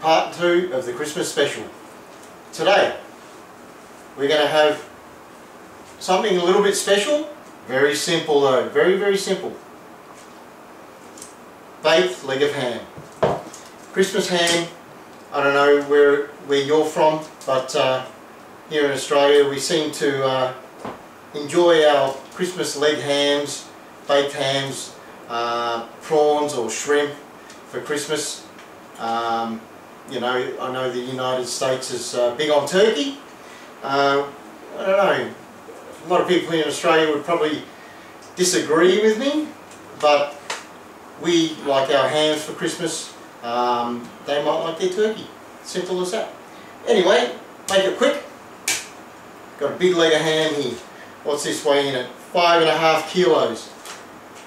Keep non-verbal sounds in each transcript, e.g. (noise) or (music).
part two of the Christmas special. Today, we're going to have something a little bit special. Very simple though, very, very simple. Baked leg of ham. Christmas ham, I don't know where, where you're from, but uh, here in Australia we seem to uh, enjoy our Christmas leg hams, baked hams, uh, prawns or shrimp for Christmas. Um, you know, I know the United States is uh, big on turkey. Uh, I don't know, a lot of people in Australia would probably disagree with me, but we like our hams for Christmas. Um, they might like their turkey. Simple as that. Anyway, make it quick. Got a big leg of ham here. What's this weighing in at? Five and a half kilos.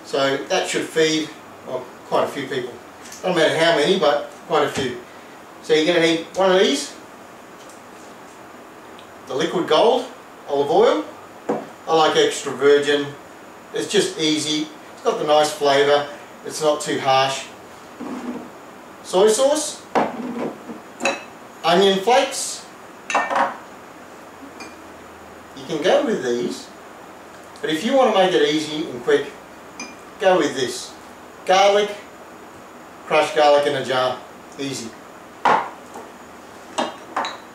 So that should feed well, quite a few people. Doesn't matter how many, but quite a few. So you're going to need one of these. The liquid gold olive oil. I like extra virgin. It's just easy. It's got the nice flavour. It's not too harsh. Soy sauce. Onion flakes. You can go with these. But if you want to make it easy and quick, go with this. Garlic, crushed garlic in a jar. Easy.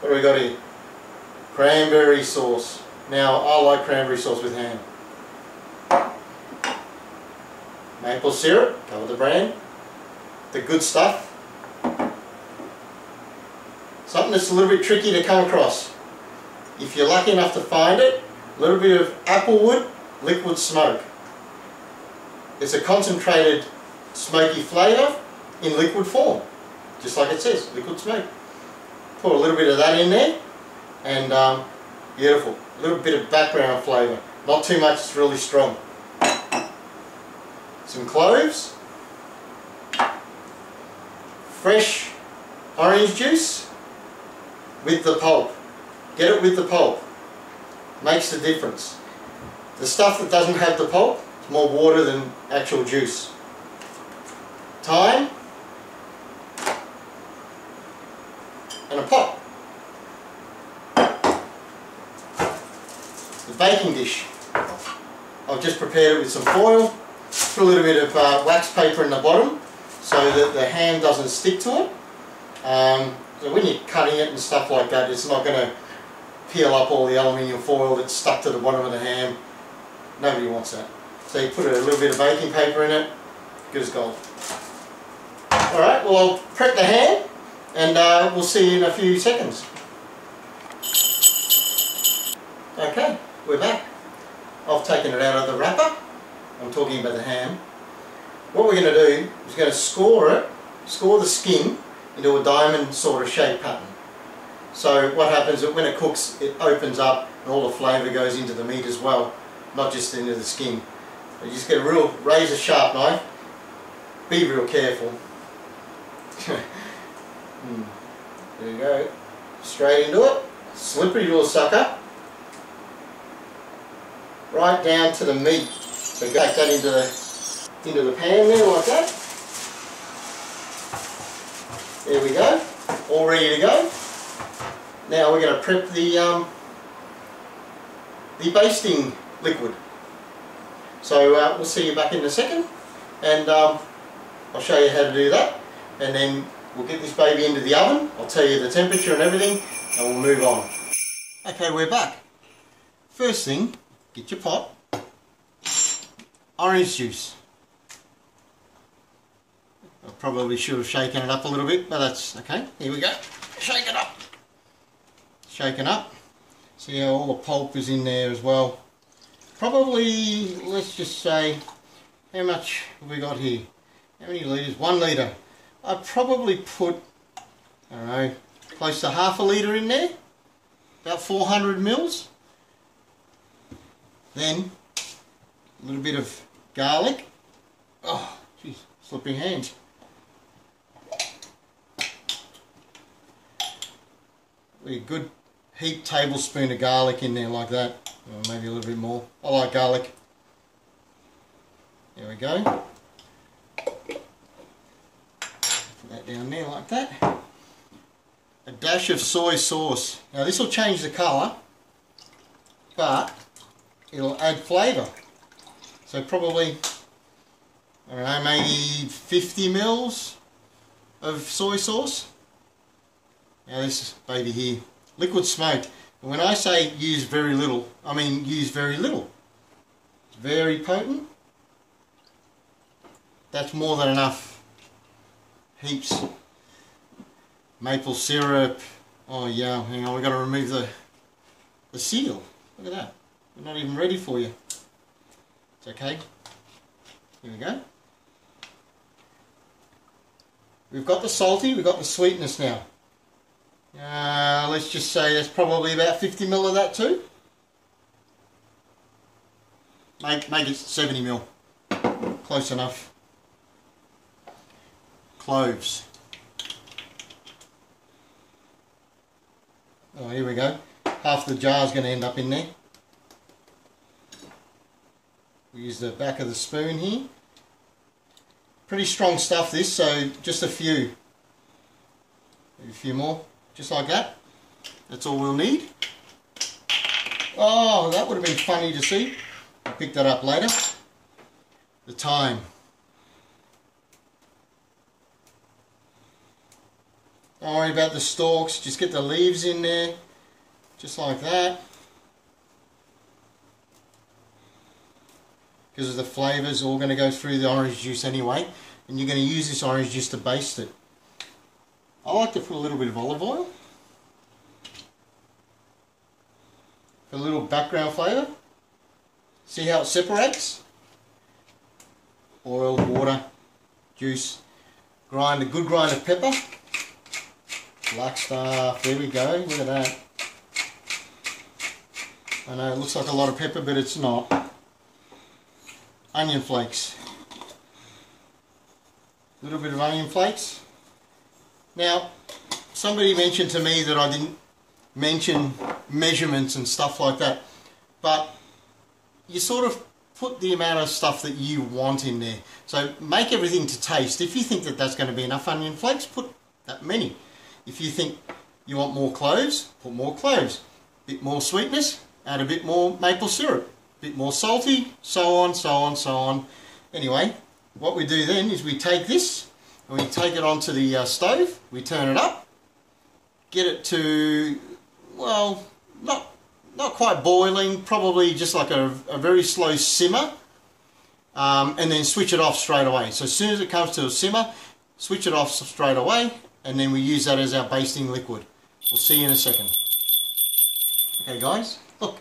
What do we got here? Cranberry sauce. Now, I like cranberry sauce with ham. Maple syrup, cover the brand. The good stuff. Something that's a little bit tricky to come across. If you're lucky enough to find it, a little bit of applewood liquid smoke. It's a concentrated smoky flavour in liquid form, just like it says, liquid smoke. Put a little bit of that in there, and um, beautiful. A little bit of background flavour, not too much, it's really strong. Some cloves, fresh orange juice with the pulp. Get it with the pulp. Makes the difference. The stuff that doesn't have the pulp, it's more water than actual juice. Thyme. And a pot. The baking dish. I've just prepared it with some foil. Put a little bit of uh, wax paper in the bottom so that the ham doesn't stick to it. Um, so when you're cutting it and stuff like that, it's not going to peel up all the aluminium foil that's stuck to the bottom of the ham. Nobody wants that. So you put a little bit of baking paper in it, good as gold. Alright, well I'll prep the ham and uh, we'll see you in a few seconds. Okay, we're back. I've taken it out of the wrapper. I'm talking about the ham. What we're going to do is going to score it, score the skin into a diamond sort of shape pattern. So what happens is when it cooks, it opens up and all the flavour goes into the meat as well, not just into the skin. You just get a real razor sharp knife. Be real careful. (laughs) There you go. Straight into it. Slippery little sucker. Right down to the meat. So take that into the into the pan there like that. There we go. All ready to go. Now we're going to prep the um, the basting liquid. So uh, we'll see you back in a second and um, I'll show you how to do that and then we'll get this baby into the oven. I'll tell you the temperature and everything and we'll move on. Okay, we're back. First thing, get your pot. Orange juice. I probably should have shaken it up a little bit, but that's okay. Here we go. Shake it up. Shaken up. See how all the pulp is in there as well. Probably, let's just say, how much have we got here? How many litres? One litre. I'd probably put, I don't know, close to half a litre in there. About 400 mils. Then, a little bit of garlic. Oh, jeez, slipping hands. A good heaped tablespoon of garlic in there like that. Or maybe a little bit more. I like garlic. There we go. Put down there like that. a dash of soy sauce. Now this will change the colour, but it'll add flavour. So probably, I don't know, maybe 50 mils of soy sauce. Now this baby here, liquid smoke. And When I say use very little, I mean use very little. It's very potent. That's more than enough. Heaps. Maple syrup. Oh yeah, hang on, we've got to remove the, the seal. Look at that. We're not even ready for you. It's okay. Here we go. We've got the salty, we've got the sweetness now. Uh, let's just say there's probably about 50 mil of that too. Make, make it 70 mil. Close enough. Cloves. Oh, here we go. Half the jar is going to end up in there. We use the back of the spoon here. Pretty strong stuff this, so just a few. A few more, just like that. That's all we'll need. Oh, that would have been funny to see. I'll pick that up later. The thyme. Don't worry about the stalks, just get the leaves in there, just like that. Because the flavours all going to go through the orange juice anyway, and you're going to use this orange juice to baste it. I like to put a little bit of olive oil for a little background flavour. See how it separates? Oil, water, juice. Grind a good grind of pepper. Black stuff, there we go, look at that. I know it looks like a lot of pepper, but it's not. Onion flakes. A little bit of onion flakes. Now, somebody mentioned to me that I didn't mention measurements and stuff like that, but you sort of put the amount of stuff that you want in there. So make everything to taste. If you think that that's going to be enough onion flakes, put that many. If you think you want more cloves, put more cloves. A bit more sweetness, add a bit more maple syrup. A bit more salty, so on, so on, so on. Anyway, what we do then is we take this and we take it onto the uh, stove, we turn it up, get it to, well, not not quite boiling, probably just like a, a very slow simmer, um, and then switch it off straight away. So as soon as it comes to a simmer, switch it off straight away, and then we use that as our basting liquid. We'll see you in a second. Okay guys, look,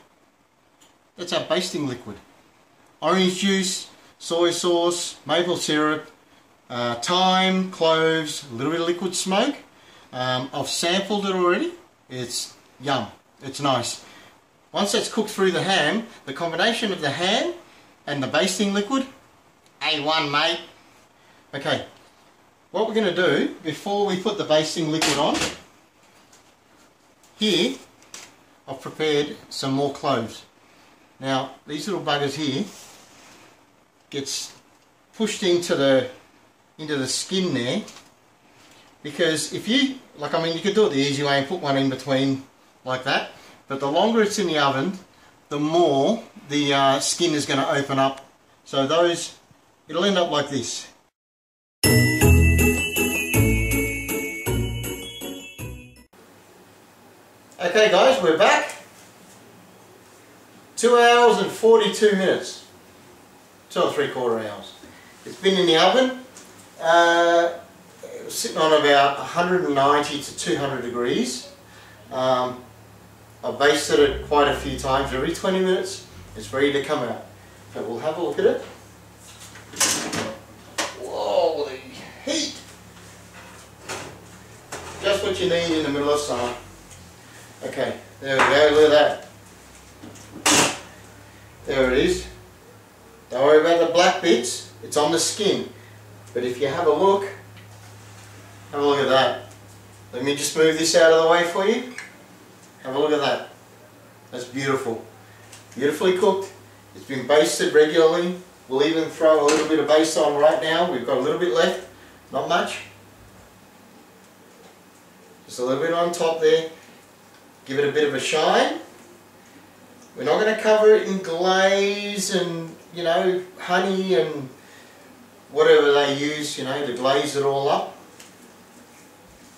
that's our basting liquid. Orange juice, soy sauce, maple syrup, uh, thyme, cloves, a little bit of liquid smoke. Um, I've sampled it already. It's yum. It's nice. Once that's cooked through the ham, the combination of the ham and the basting liquid, A1 mate. Okay, what we're going to do before we put the basting liquid on, here I've prepared some more cloves. Now these little buggers here gets pushed into the into the skin there because if you like I mean you could do it the easy way and put one in between like that but the longer it's in the oven, the more the uh, skin is going to open up. So those, it'll end up like this. Okay guys, we're back. Two hours and 42 minutes. Two or three quarter hours. It's been in the oven. Uh, it was sitting on about 190 to 200 degrees. Um, I've basted it quite a few times. Every 20 minutes, it's ready to come out. So we'll have a look at it. Whoa, the heat! Just what you need in the middle of summer. Okay, there we go, look at that. There it is. Don't worry about the black bits, it's on the skin. But if you have a look, have a look at that. Let me just move this out of the way for you. Have a look at that. That's beautiful. Beautifully cooked. It's been basted regularly. We'll even throw a little bit of base on right now. We've got a little bit left. Not much. Just a little bit on top there. Give it a bit of a shine. We're not going to cover it in glaze and, you know, honey and whatever they use, you know, to glaze it all up.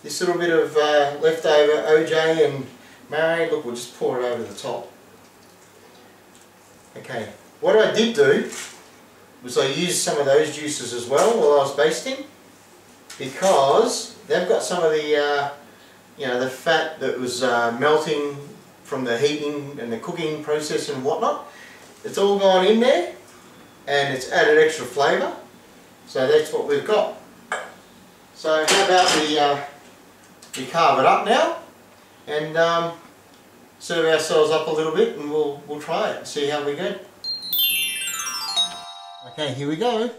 This little bit of uh, leftover OJ and Mary, look, we'll just pour it over the top. Okay, what I did do was I used some of those juices as well while I was basting because they've got some of the uh, you know the fat that was uh, melting from the heating and the cooking process and whatnot it's all gone in there and it's added extra flavour so that's what we've got so how about we uh, we carve it up now and um, serve ourselves up a little bit and we'll we'll try it and see how we go Okay, here we go.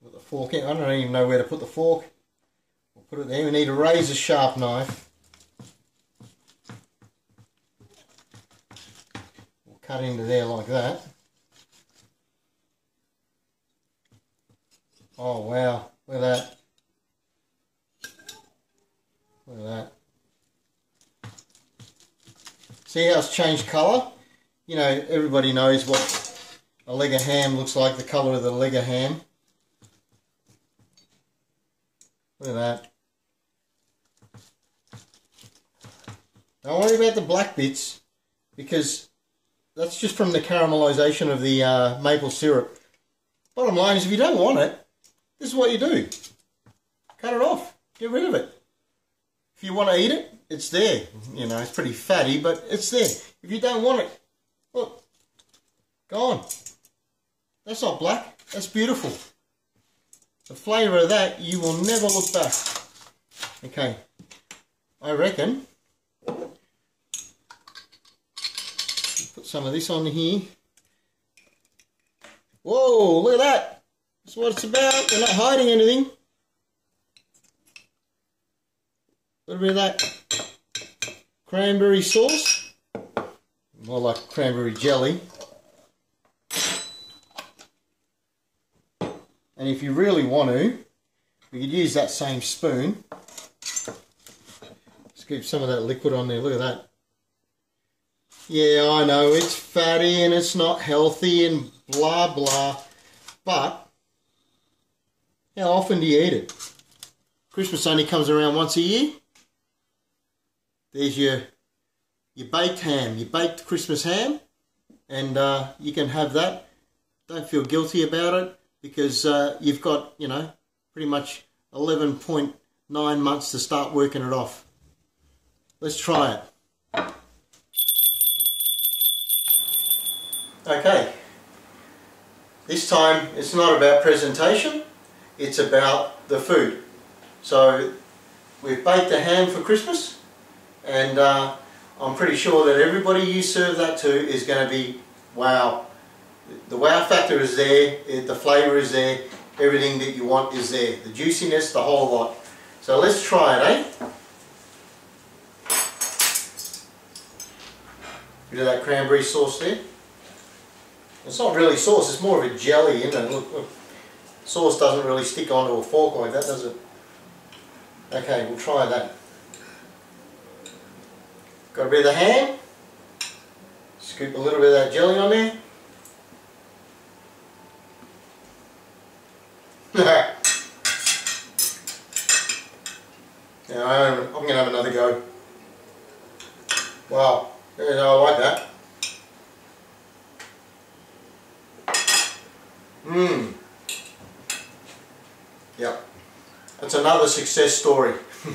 Put the fork in. I don't even know where to put the fork. Put it there. We need a razor sharp knife. We'll cut into there like that. Oh wow, look at that. Look at that. See how it's changed colour? You know, everybody knows what a leg of ham looks like the colour of the leg of ham. Look at that. Don't worry about the black bits because that's just from the caramelization of the uh, maple syrup. Bottom line is if you don't want it, this is what you do. Cut it off. Get rid of it. If you want to eat it, it's there. You know, it's pretty fatty, but it's there. If you don't want it, look, gone. That's not black. That's beautiful. The flavour of that, you will never look back. Okay. I reckon. Some of this on here. Whoa, look at that. That's what it's about. We're not hiding anything. A little bit of that cranberry sauce. More like cranberry jelly. And if you really want to, we could use that same spoon. Scoop some of that liquid on there. Look at that. Yeah, I know, it's fatty and it's not healthy and blah, blah. But, how often do you eat it? Christmas only comes around once a year. There's your, your baked ham, your baked Christmas ham. And uh, you can have that. Don't feel guilty about it because uh, you've got, you know, pretty much 11.9 months to start working it off. Let's try it. Okay, this time it's not about presentation, it's about the food. So we've baked a ham for Christmas and uh, I'm pretty sure that everybody you serve that to is going to be, wow, the wow factor is there, the flavour is there, everything that you want is there. The juiciness, the whole lot. So let's try it, eh? Bit of that cranberry sauce there. It's not really sauce, it's more of a jelly, isn't it? Look, look. Sauce doesn't really stick onto a fork like that, does it? Okay, we'll try that. Got a bit of the ham. Scoop a little bit of that jelly on there. (laughs) yeah, I'm, I'm going to have another go. Wow, yeah, I like that. Mmm. Yep. That's another success story. (laughs)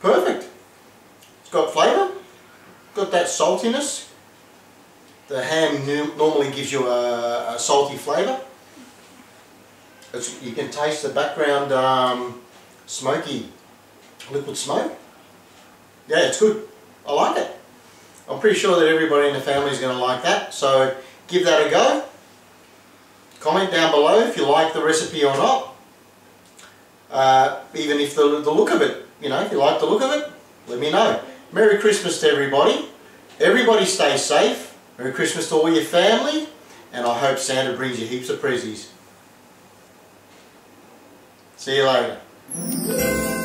Perfect. It's got flavour, got that saltiness, the ham normally gives you a, a salty flavour. You can taste the background um, smoky liquid smoke. Yeah, it's good. I like it. I'm pretty sure that everybody in the family is going to like that. So give that a go. Comment down below if you like the recipe or not. Uh, even if the, the look of it, you know, if you like the look of it, let me know. Merry Christmas to everybody. Everybody stay safe. Merry Christmas to all your family, and I hope Santa brings you heaps of prezzies. See you later.